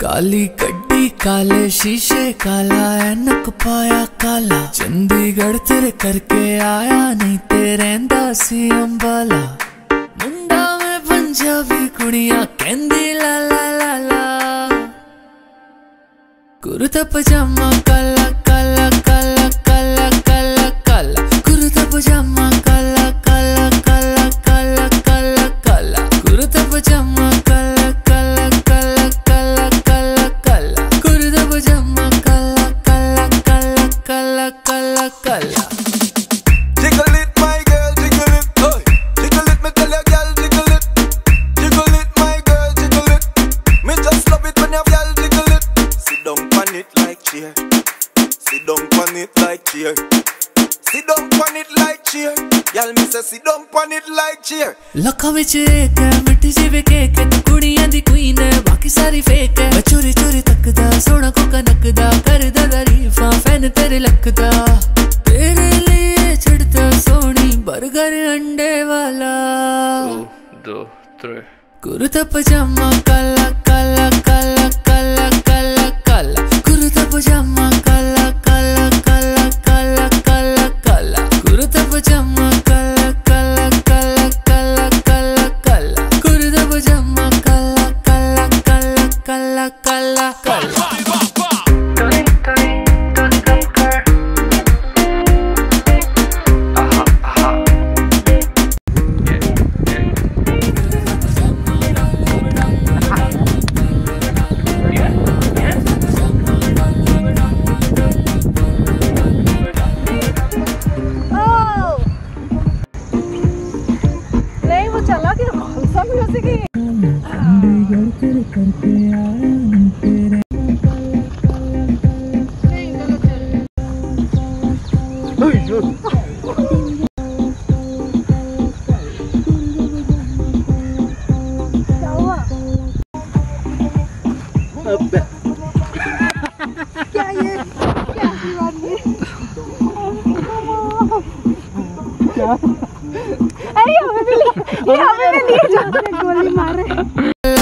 काली कड्डी काले शीशे, काला एनक पाया काला। चंडीगढ़ तेरे करके आया, नहीं तेरे दासी अंबाला। मुंडा में पंजाबी कुड़िया, कहंदी ला ला ला ला। कुर्ता पजामा काला chair. Sit down on it like chair. Girl, me say sit down on it like chair. ਲੱਖਾਂ ਵਿੱਚ ਇੱਕ ਹੈ ਮਿੱਠੀ ਜਿਹੀ ਵੇ ਕੇਕ ਹੈ ਤੂੰ ਕੁੜੀਆਂ ਦੀ ਕੁਈਨ ਹੈ ਬਾਕੀ ਸਾਰੀ ਫੇਕ ਹੈ ਮੈਂ ਚੋਰੀ ਚੋਰੀ ਤੱਕਦਾ ਸੋਹਣਾ ਕੋਕਾ ਨੱਕਦਾ ਕਰਦਾ ਤਾਰੀਫਾਂ ਫੈਨ ਤੇਰੇ ਲੱਕਦਾ ਤੇਰੇ ਲਈ ਛੜਦਾ ਸੋਹਣੀ 버ਗਰ ਅੰਡੇ ਵਾਲਾ दो tre ਕੁਰਤਾ ਪਜਾਮਾ ਕਾਲਾ ਕਾਲਾ ਕਾਲਾ ਕਾਲਾ ਕਾਲਾ ਕਾਲਾ ਕੁਰਤਾ ਪਜਾਮਾ अरे हमें भी ले ये हमें भी लिए जा रहे गोली मार रहे